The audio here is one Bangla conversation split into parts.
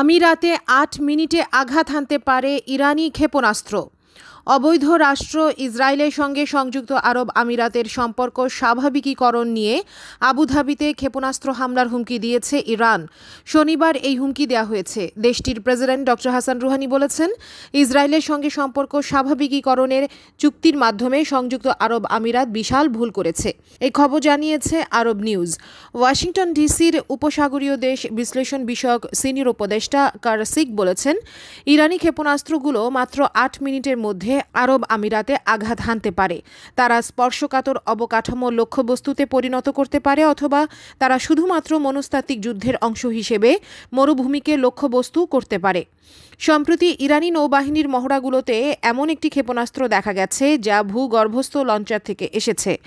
আমিরাতে আট মিনিটে আঘাত হানতে পারে ইরানি ক্ষেপণাস্ত্র। অবৈধ রাষ্ট্র ইসরায়েলের সঙ্গে সংযুক্ত আরব আমিরাতের সম্পর্ক স্বাভাবিকীকরণ নিয়ে আবুধাবিতে ক্ষেপণাস্ত্র হামলার হুমকি দিয়েছে ইরান। শনিবার এই হুমকি দেওয়া হয়েছে। দেশটির প্রেসিডেন্ট ডক্টর হাসান রুহানি বলেছেন, ইসরায়েলের সঙ্গে সম্পর্ক স্বাভাবিকীকরণের চুক্তির মাধ্যমে সংযুক্ত আরব আমিরাত বিশাল ভুল করেছে। এই খবর জানিয়েছে আরব নিউজ। ওয়াশিংটন ডিসির উপসাগরীয় দেশ বিশ্লেষণ বিষয়ক সিনিয়র উপদেষ্টা কারসিক বলেছেন, ইরানি ক্ষেপণাস্ত্রগুলো মাত্র আট মিনিটের মধ্যে আরব আমিরাতে আঘাত হানতে পারে। তারা স্পর্শকাতর অবকাঠামো লক্ষ্যবস্তুতে পরিণত করতে পারে অথবা তারা শুধুমাত্র মনস্তাত্ত্বিক যুদ্ধের অংশ হিসেবে মরুভূমিকে লক্ষ্যবস্তু করতে পারে। সম্প্রতি ইরানি নৌবাহিনীর মহড়াগুলোতে এমন একটি ক্ষেপণাস্ত্র দেখা গেছে, যা ভূগর্ভস্থ লঞ্চার থেকে এসেছে।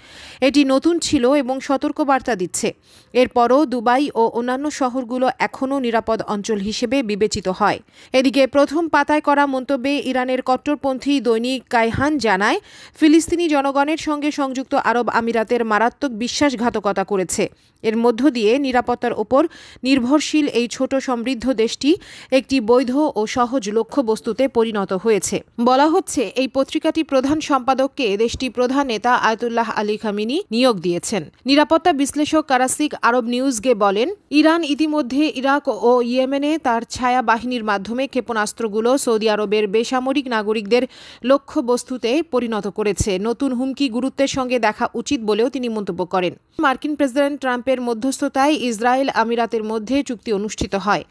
এটি নতুন ছিল এবং সতর্কবার্তা দিচ্ছে। এরপরও দুবাই ও অন্যান্য শহরগুলো এখনও নিরাপদ অঞ্চল হিসেবে বিবেচিত হয়। এদিকে প্রথম পাতায় করা মন্তব্যে ইরানের কট্টরপন্থী দৈনিক কাইহান জানায়, ফিলিস্তিনি জনগণের সঙ্গে সংযুক্ত আরব আমিরাতের মারাত্মক বিশ্বাসঘাতকতা করেছে। এর মধ্য দিয়ে নিরাপত্তার ওপর নির্ভরশীল এই ছোট সমৃদ্ধ দেশটি একটি বৈধ ও সহজ লক্ষ্যবস্তুতে পরিণত হয়েছে। বলা হচ্ছে, এই পত্রিকাটি প্রধান সম্পাদককে দেশটি প্রধান নেতা আয়তুল্লাহ আলী খামিনি নিয়োগ দিয়েছেন। নিরাপত্তা বিশ্লেষক কারাসিক আরব নিউজকে বলেন, ইরান ইতিমধ্যে ইরাক ও ইয়েমেনে তার ছায়া বাহিনীর মাধ্যমে ক্ষেপণাস্ত্রগুলো সৌদি আরবের বেসামরিক নাগরিকদের লক্ষ্যবস্তুতে পরিণত করেছে। নতুন হুমকি গুরুত্বের সঙ্গে দেখা উচিত বলেও তিনি মন্তব্য করেন। মার্কিন প্রেসিডেন্ট ট্রাম্পের মধ্যস্থতায় ইসরায়েল আমিরাতের মধ্যে চুক্তি অনুষ্ঠিত হয়।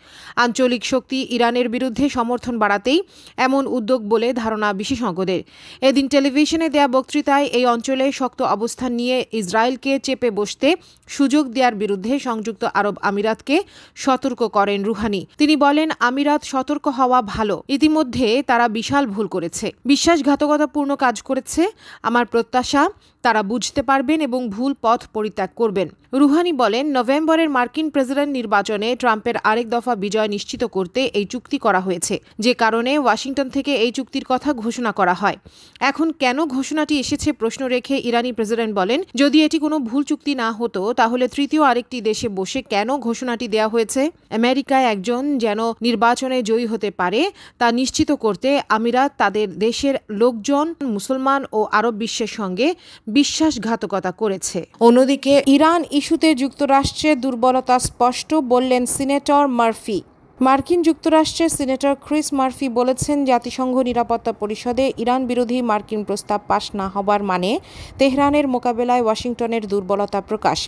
আঞ্চলিক শক্তি ইরানের বিরুদ্ধে সমর্থন বাড়াতেই এমন উদ্যোগ বলে ধারণা বিশেষজ্ঞদের। এদিন টেলিভিশনে দেয়া বক্তৃতায় এই অঞ্চলে শক্ত অবস্থান নিয়ে ইসরায়েলকে চেপে বসতে সুযোগ দেওয়ার বিরুদ্ধে সংযুক্ত আরব আমিরাতকে সতর্ক করেন রুহানি। তিনি বলেন, আমিরাত সতর্ক হওয়া ভালো। ইতিমধ্যে তারা বিশাল ভুল করেছে। বিশ্বাসঘাতকতাপূর্ণ কাজ করেছে। আমার প্রত্যাশা, তারা বুঝতে পারবেন এবং ভুল পথ পরিত্যাগ করবেন। রুহানি বলেন, নভেম্বরের মার্কিন প্রেসিডেন্ট নির্বাচনে ট্রাম্পের আরেক দফা বিজয় নিশ্চিত করতে এই চুক্তি করা হয়েছে। যে কারণে ওয়াশিংটন থেকে এই চুক্তির কথা ঘোষণা করা হয়। এখন কেন ঘোষণাটি এসেছে প্রশ্ন রেখে ইরানি প্রেসিডেন্ট বলেন, যদি এটি কোনো ভুল চুক্তি না হতো, তাহলে তৃতীয় আরেকটি দেশে বসে কেন ঘোষণাটি দেওয়া হয়েছে? আমেরিকায় একজন যেন নির্বাচনে জয়ী হতে পারে, তা নিশ্চিত করতে আমিরাত তাদের দেশের লোকজন, মুসলমান ও আরব বিশ্বের সঙ্গে বিশ্বাসঘাতকতা করেছে। অন্যদিকে ইরান ইস্যুতে যুক্তরাষ্ট্রের দুর্বলতা স্পষ্ট, বললেন সিনেটর মার্ফি। মার্কিন যুক্তরাষ্ট্রের সিনেটর ক্রিস মার্ফি বলেছেন, জাতিসংঘ নিরাপত্তা পরিষদে ইরান বিরোধী মার্কিন প্রস্তাব পাশ না হবার মানে তেহরানের মোকাবেলায় ওয়াশিংটনের দুর্বলতা প্রকাশ।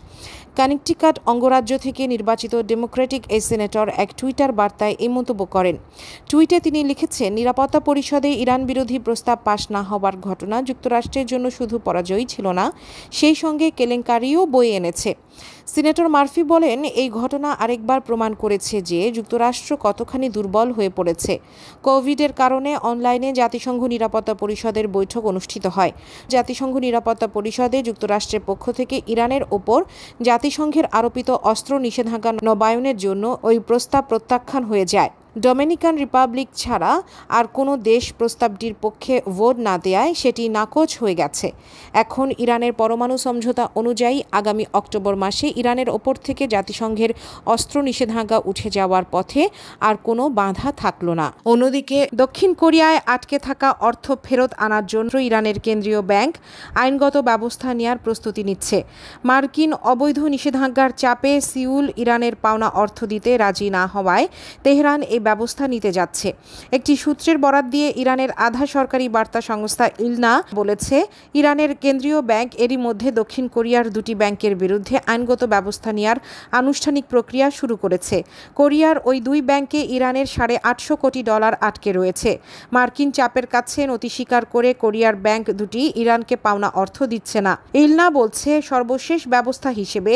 কানেকটিকাট অঙ্গরাজ্য থেকে নির্বাচিত ডেমোক্রেটিক এই সিনেটর এক টুইটার বার্তায় এই মন্তব্য করেন। টুইটে তিনি লিখেছেন, নিরাপত্তা পরিষদে ইরান বিরোধী প্রস্তাব পাশ না হবার ঘটনা যুক্তরাষ্ট্রের জন্য শুধু পরাজয়ই ছিল না, সেই সঙ্গে কেলেঙ্কারিও বয়ে এনেছে। সিনেটর মার্ফি বলেন, এই ঘটনা আরেকবার প্রমাণ করেছে যে যুক্তরাষ্ট্র কতখানি দুর্বল হয়ে পড়েছে। কোভিডের কারণে অনলাইনে জাতিসংঘ নিরাপত্তা পরিষদের বৈঠক অনুষ্ঠিত হয়। জাতিসংঘ নিরাপত্তা পরিষদে যুক্তরাষ্ট্রের পক্ষ থেকে ইরানের ওপর জাতিসংঘের আরোপিত অস্ত্র নিষেধাজ্ঞা নবায়নের জন্য ওই প্রস্তাব প্রত্যাখ্যান হয়ে যায়। ডোমিনিকান রিপাবলিক ছাড়া আর কোনো দেশ প্রস্তাবটির পক্ষে ভোট না দেয়ায় সেটি নাকচ হয়ে গেছে। এখন ইরানের পরমাণু সমঝোতা অনুযায়ী আগামী অক্টোবর মাসে ইরানের ওপর থেকে জাতিসংঘের অস্ত্র নিষেধাজ্ঞা উঠে যাওয়ার পথে আর কোনো বাধা থাকল না। অন্যদিকে দক্ষিণ কোরিয়ায় আটকে থাকা অর্থ ফেরত আনার জন্য ইরানের কেন্দ্রীয় ব্যাংক আইনগত ব্যবস্থা নেওয়ার প্রস্তুতি নিচ্ছে। মার্কিন অবৈধ নিষেধাজ্ঞার চাপে সিউল ইরানের পাওনা অর্থ দিতে রাজি না হওয়ায় তেহরান এই ব্যবস্থা নিতে যাচ্ছে। একটি সূত্রের বরাত দিয়ে ইরানের আধা সরকারি বার্তা সংস্থা ইলনা বলেছে, ইরানের কেন্দ্রীয় ব্যাংক এরই মধ্যে দক্ষিণ কোরিয়ার দুটি ব্যাংকের বিরুদ্ধে আইনগত ব্যবস্থা নেওয়ার আনুষ্ঠানিক প্রক্রিয়া শুরু করেছে। কোরিয়ার ওই দুই ব্যাংকে ইরানের সাড়ে আটশো কোটি ডলার আটকে রয়েছে। মার্কিন চাপের কাছে নথি স্বীকার করে কোরিয়ার ব্যাংক দুটি ইরানকে পাওনা অর্থ দিচ্ছে না। ইলনা বলছে, সর্বশেষ ব্যবস্থা হিসেবে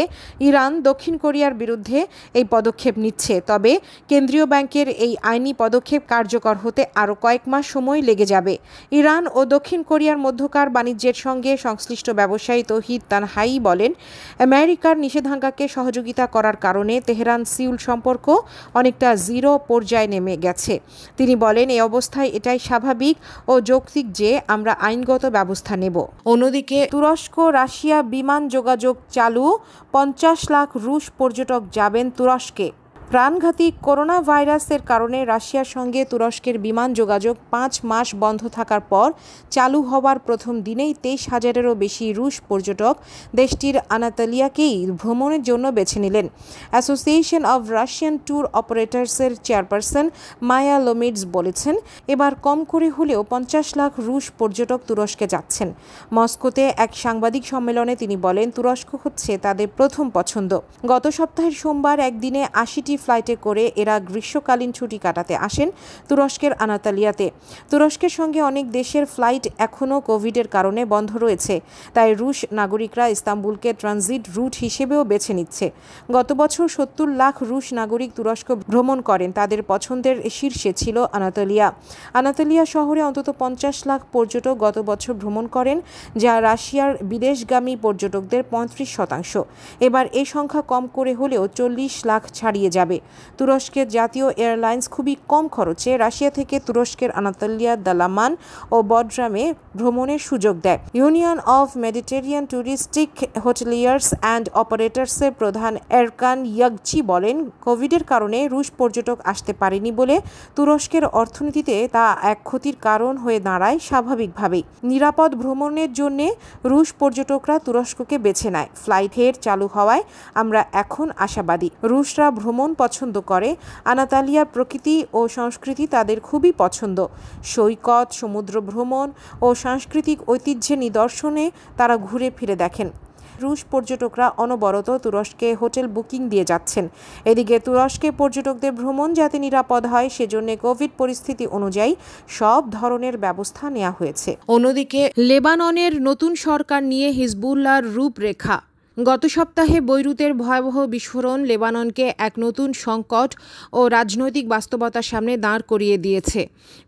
ইরান দক্ষিণ কোরিয়ার বিরুদ্ধে এই পদক্ষেপ নিচ্ছে। তবে কেন্দ্রীয় ব্যাংকের এই আইনি পদক্ষেপ কার্যকর হতে আরও কয়েক মাস সময় লেগে যাবে। ইরান ও দক্ষিণ কোরিয়ার মধ্যকার বাণিজ্যের সঙ্গে সংশ্লিষ্ট ব্যবসায়ী তহিদ তানহাই বলেন, আমেরিকার নিষেধাজ্ঞাকে সহযোগিতা করার কারণে তেহরান সিউল সম্পর্ক অনেকটা জিরো পর্যায়ে নেমে গেছে। তিনি বলেন এই অবস্থায় এটাই স্বাভাবিক ও যৌক্তিক যে আমরা আইনগত ব্যবস্থা নেব। অন্যদিকে, তুরস্ক, রাশিয়া বিমান যোগাযোগ চালু, পঞ্চাশ লাখ রুশ পর্যটক যাবেন তুরস্কে। প্রাণঘাতী করোনা ভাইরাসের কারণে রাশিয়ার সঙ্গে তুরস্কের বিমান যোগাযোগ পাঁচ মাস বন্ধ থাকার পর চালু হওয়ার প্রথম দিনেই তেইশ হাজারেরও বেশি রুশ পর্যটক দেশটির আনাতালিয়াকেই ভ্রমণের জন্য বেছে নিলেন। অ্যাসোসিয়েশন অব রাশিয়ান ট্যুর অপারেটার্সের চেয়ারপারসন মায়া লোমিডস বলেছেন, এবার কম করে হলেও পঞ্চাশ লাখ রুশ পর্যটক তুরস্কে যাচ্ছেন। মস্কোতে এক সাংবাদিক সম্মেলনে তিনি বলেন, তুরস্ক হচ্ছে তাদের প্রথম পছন্দ। গত সপ্তাহের সোমবার একদিনে আশিটি ফ্লাইটে করে এরা গ্রীষ্মকালীন ছুটি কাটাতে আসেন তুরস্কের আনাতালিয়াতে। তুরস্কের সঙ্গে অনেক দেশের ফ্লাইট এখনও কোভিডের কারণে বন্ধ রয়েছে, তাই রুশ নাগরিকরা ইস্তাম্বুলকে ট্রানজিট রুট হিসেবেও বেছে নিচ্ছে। গত বছর সত্তর লাখ রুশ নাগরিক তুরস্ক ভ্রমণ করেন, তাদের পছন্দের শীর্ষে ছিল আনাতলিয়া। আনাতলিয়া শহরে অন্তত পঞ্চাশ লাখ পর্যটক গত বছর ভ্রমণ করেন, যা রাশিয়ার বিদেশগামী পর্যটকদের পঁয়ত্রিশ শতাংশ। এবার এই সংখ্যা কম করে হলেও চল্লিশ লাখ ছাড়িয়ে যাবে। যাবে তুরস্কের জাতীয় এয়ারলাইন্স খুবই কম খরচে রাশিয়া থেকে তুরস্কের আনাতালিয়া, দালামান ও বড্রামে ভ্রমণের সুযোগ দেয়। Union of Mediterranean touristic hoteliers and অপারেটার্সের প্রধান এরকান ইয়াগচি বলেন, কোভিডের কারণে রুশ পর্যটক আসতে পারেনি বলে তুরস্কের অর্থনীতিতে তা এক ক্ষতির কারণ হয়ে দাঁড়ায় স্বাভাবিকভাবেই। নিরাপদ ভ্রমণের জন্য রুশ পর্যটকরা তুরস্ককে বেছে নেয়। ফ্লাইট হের চালু হওয়ায় আমরা এখন আশাবাদী। রুশরা ভ্রমণ পছন্দ করে। আনাতালিয়ার প্রকৃতি ও সংস্কৃতি তাদের খুবই পছন্দ। সৈকত, সমুদ্র ভ্রমণ ও সাংস্কৃতিক ঐতিহ্যের নিদর্শনে তারা ঘুরে ফিরে দেখেন। রুশ পর্যটকরা অনবরত তুরস্কে হোটেল বুকিং দিয়ে যাচ্ছেন। এদিকে তুরস্কে পর্যটকদের ভ্রমণ যাতে নিরাপদ হয়, সেজন্য কোভিড পরিস্থিতি অনুযায়ী সব ধরনের ব্যবস্থা নেওয়া হয়েছে। অন্যদিকে লেবাননের নতুন সরকার নিয়ে হিজবুল্লার রূপরেখা। গত সপ্তাহে বৈরুতের ভয়াবহ বিস্ফোরণ লেবাননকে এক নতুন সংকট ও রাজনৈতিক বাস্তবতার সামনে দাঁড় করিয়ে দিয়েছে।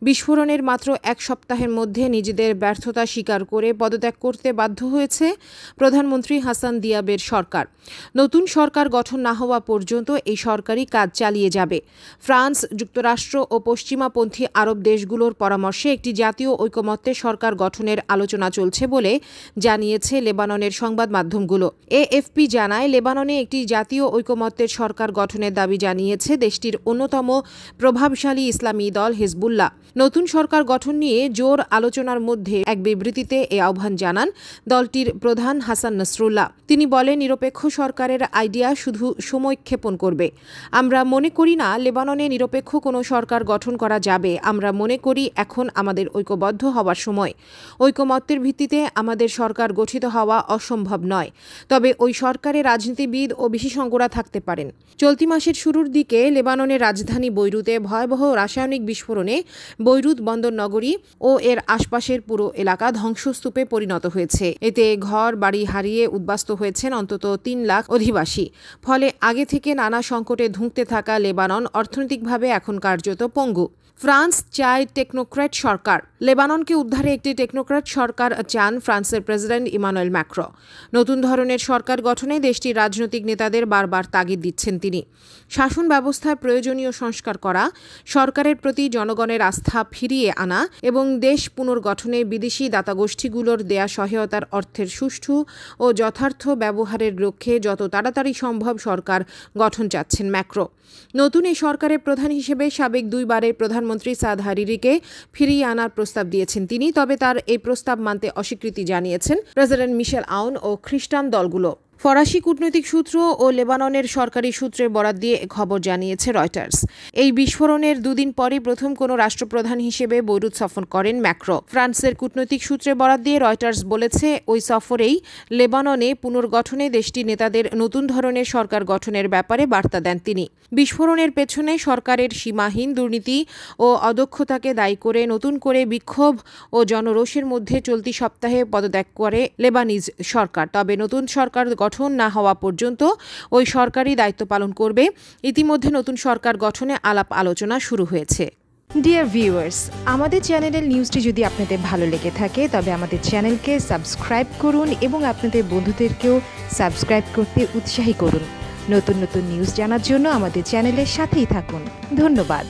বিস্ফোরণের মাত্র এক সপ্তাহের মধ্যে নিজেদের ব্যর্থতা স্বীকার করে পদত্যাগ করতে বাধ্য হয়েছে প্রধানমন্ত্রী হাসান দিয়াবের সরকার। নতুন সরকার গঠন না হওয়া পর্যন্ত এই সরকারি কাজ চালিয়ে যাবে। ফ্রান্স, যুক্তরাষ্ট্র ও পশ্চিমাপন্থী আরব দেশগুলোর পরামর্শে একটি জাতীয় ঐকমত্যে সরকার গঠনের আলোচনা চলছে বলে জানিয়েছে লেবাননের সংবাদ মাধ্যমগুলো এএফপি জানায়, লেবাননে একটি জাতীয় ঐকমত্যের সরকার গঠনের দাবি জানিয়েছে দেশটির অন্যতম প্রভাবশালী ইসলামী দল হিজবুল্লাহ। নতুন সরকার গঠন নিয়ে জোর আলোচনার মধ্যে এক বিবৃতিতে এ আহ্বান জানান দলটির প্রধান হাসান নসরুল্লাহ। তিনি বলেন, নিরপেক্ষ সরকারের আইডিয়া শুধু সময় ক্ষেপণ করবে। আমরা মনে করি না লেবাননে নিরপেক্ষ কোনো সরকার গঠন করা যাবে। আমরা মনে করি এখন আমাদের ঐক্যবদ্ধ হওয়ার সময়। ঐকমত্যের ভিত্তিতে আমাদের সরকার গঠিত হওয়া অসম্ভব নয়। তবে তবে ওই সরকারের রাজনীতিবিদ ও বিশেষজ্ঞরা থাকতে পারেন। চলতি মাসের শুরুর দিকে লেবাননের রাজধানী বৈরুতে ভয়াবহ রাসায়নিক বিস্ফোরণে বৈরুত বন্দর নগরী ও এর আশপাশের পুরো এলাকা ধ্বংসস্তূপে পরিণত হয়েছে। এতে ঘর, বাড়ি হারিয়ে উদ্বাস্ত হয়েছেন অন্তত তিন লাখ অধিবাসী। ফলে আগে থেকে নানা সংকটে ধুঁকতে থাকা লেবানন অর্থনৈতিকভাবে এখন কার্যত পঙ্গু। ফ্রান্স চায় টেকনোক্র্যাট সরকার। লেবাননকে উদ্ধারে একটি টেকনোক্র্যাট সরকার চান ফ্রান্সের প্রেসিডেন্ট ইমানুয়েল ম্যাক্রো। নতুন ধরনের সরকার গঠনে দেশটির রাজনৈতিক নেতাদের বারবার তাগিদ দিচ্ছেন তিনি। শাসন ব্যবস্থায় প্রয়োজনীয় সংস্কার করা, সরকারের প্রতি জনগণের আস্থা ফিরিয়ে আনা এবং দেশ পুনর্গঠনে বিদেশি দাতাগোষ্ঠীগুলোর দেয়া সহায়তার অর্থের সুষ্ঠু ও যথার্থ ব্যবহারের লক্ষ্যে যত তাড়াতাড়ি সম্ভব সরকার গঠন চাচ্ছেন ম্যাক্রো। নতুন এই সরকারের প্রধান হিসেবে সাবেক দুইবারের প্রধানমন্ত্রী সাদ হারিরিকে ফিরিয়ে আনার প্রস্তাব দিয়েছেন তিনি, তবে তার এই প্রস্তাব মানতে অস্বীকৃতি জানিয়েছেন প্রেসিডেন্ট মিশেল আউন ও খ্রিস্টান দলগুলো। ফরাসি কূটনৈতিক সূত্র ও লেবাননের সরকারি সূত্রের বরাত দিয়ে খবর জানিয়েছে রয়টার্স। এই বিস্ফোরণের দুদিন পরই প্রথম কোনো রাষ্ট্রপ্রধান হিসেবে বৈরুত সফর করেন ম্যাক্রো। ফ্রান্সের কূটনৈতিক সূত্রে বরাত দিয়ে রয়টার্স বলেছে, ওই সফরেই লেবাননে পুনর্গঠনে দেশটির নেতাদের নতুন ধরনের সরকার গঠনের ব্যাপারে বার্তা দেন তিনি। বিস্ফোরণের পেছনে সরকারের সীমাহীন দুর্নীতি ও অদক্ষতাকে দায়ী করে নতুন করে বিক্ষোভ ও জনরোষের মধ্যে চলতি সপ্তাহে পদত্যাগ করে লেবানিজ সরকার। তবে নতুন সরকার গঠন না হওয়া পর্যন্ত ওই সরকারই দায়িত্ব পালন করবে। ইতিমধ্যে নতুন সরকার গঠনে আলাপ আলোচনা শুরু হয়েছে। ডিয়ার ভিউয়ার্স আমাদের চ্যানেলের নিউজটি যদি আপনাদের ভালো লেগে থাকে, তবে আমাদের চ্যানেলকে সাবস্ক্রাইব করুন এবং আপনাদের বন্ধুদেরকেও সাবস্ক্রাইব করতে উৎসাহী করুন। নতুন নতুন নিউজ জানার জন্য আমাদের চ্যানেলের সাথেই থাকুন। ধন্যবাদ।